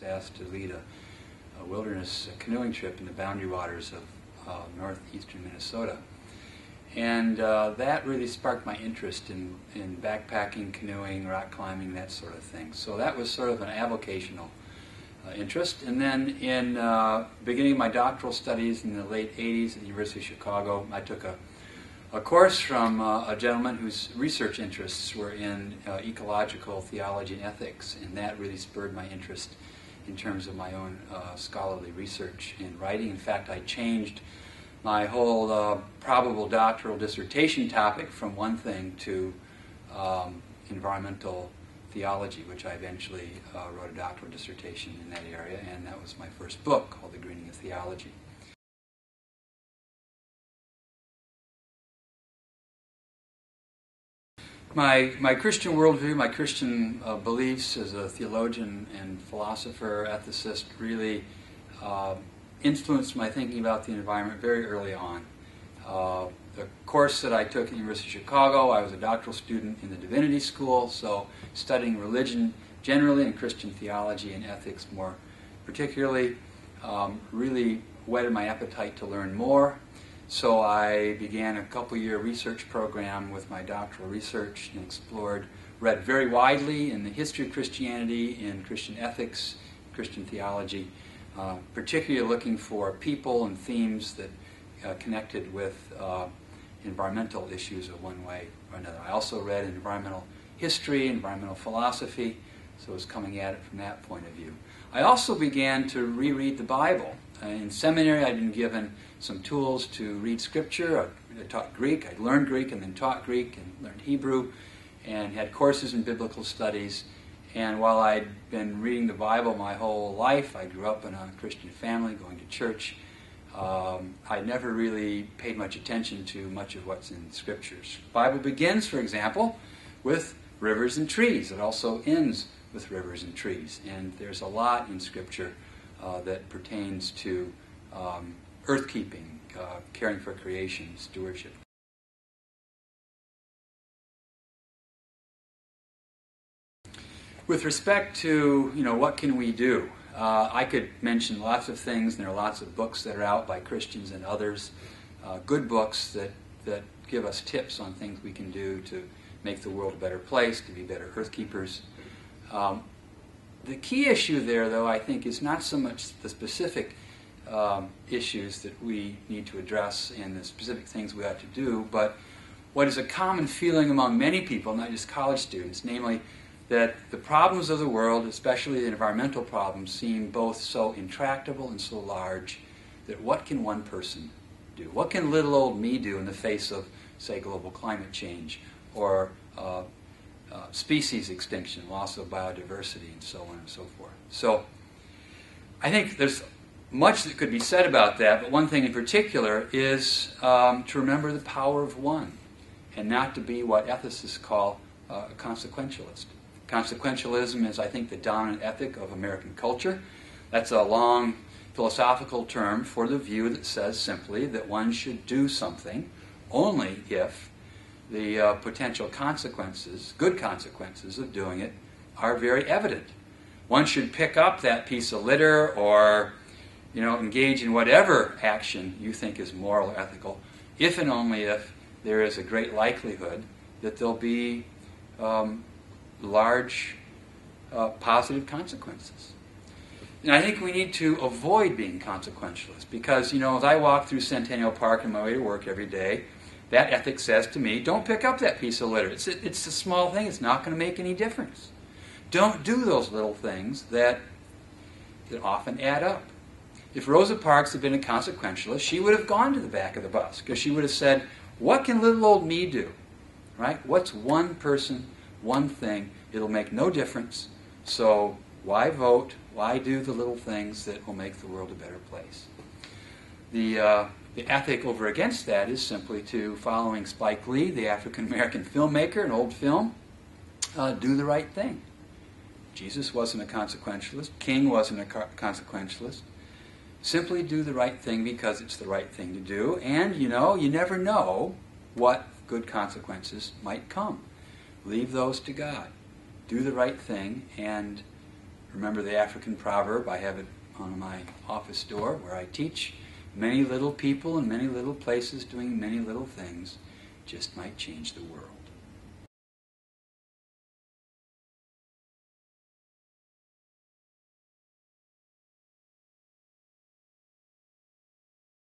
was asked to lead a, a wilderness canoeing trip in the boundary waters of uh, northeastern Minnesota. And uh, that really sparked my interest in, in backpacking, canoeing, rock climbing, that sort of thing. So that was sort of an avocational uh, interest. And then in uh, beginning my doctoral studies in the late 80s at the University of Chicago, I took a, a course from uh, a gentleman whose research interests were in uh, ecological theology and ethics, and that really spurred my interest in terms of my own uh, scholarly research and writing. In fact, I changed my whole uh, probable doctoral dissertation topic from one thing to um, environmental theology, which I eventually uh, wrote a doctoral dissertation in that area, and that was my first book called The Greening of Theology. My, my Christian worldview, my Christian uh, beliefs as a theologian and philosopher, ethicist, really uh, influenced my thinking about the environment very early on. Uh, the course that I took at the University of Chicago, I was a doctoral student in the divinity school, so studying religion generally and Christian theology and ethics more particularly um, really whetted my appetite to learn more. So I began a couple year research program with my doctoral research and explored, read very widely in the history of Christianity, in Christian ethics, Christian theology, uh, particularly looking for people and themes that uh, connected with uh, environmental issues of one way or another. I also read environmental history, environmental philosophy, so I was coming at it from that point of view. I also began to reread the Bible. Uh, in seminary, I'd been given some tools to read Scripture. I, I taught Greek. I learned Greek and then taught Greek and learned Hebrew and had courses in biblical studies. And while I'd been reading the Bible my whole life, I grew up in a Christian family, going to church. Um, I never really paid much attention to much of what's in the scriptures. The Bible begins, for example, with rivers and trees. It also ends with rivers and trees. And there's a lot in scripture uh, that pertains to um, earth keeping, uh, caring for creation, stewardship. With respect to, you know, what can we do? Uh, I could mention lots of things, and there are lots of books that are out by Christians and others, uh, good books that, that give us tips on things we can do to make the world a better place, to be better earth keepers. Um, the key issue there, though, I think, is not so much the specific um, issues that we need to address and the specific things we ought to do, but what is a common feeling among many people, not just college students, namely that the problems of the world, especially the environmental problems, seem both so intractable and so large that what can one person do? What can little old me do in the face of, say, global climate change or uh, uh, species extinction, loss of biodiversity, and so on and so forth? So I think there's much that could be said about that, but one thing in particular is um, to remember the power of one and not to be what ethicists call uh, a consequentialist. Consequentialism is, I think, the dominant ethic of American culture. That's a long philosophical term for the view that says simply that one should do something only if the uh, potential consequences, good consequences of doing it, are very evident. One should pick up that piece of litter or you know, engage in whatever action you think is moral or ethical, if and only if there is a great likelihood that there'll be um, large uh, positive consequences. And I think we need to avoid being consequentialist because, you know, as I walk through Centennial Park on my way to work every day, that ethic says to me, don't pick up that piece of litter. It's a, it's a small thing, it's not going to make any difference. Don't do those little things that, that often add up. If Rosa Parks had been a consequentialist, she would have gone to the back of the bus because she would have said, What can little old me do? Right? What's one person one thing, it'll make no difference. So why vote? Why do the little things that will make the world a better place? The, uh, the ethic over against that is simply to, following Spike Lee, the African American filmmaker, an old film, uh, do the right thing. Jesus wasn't a consequentialist. King wasn't a consequentialist. Simply do the right thing because it's the right thing to do. And, you know, you never know what good consequences might come. Leave those to God. Do the right thing, and remember the African proverb. I have it on my office door where I teach. Many little people in many little places doing many little things just might change the world.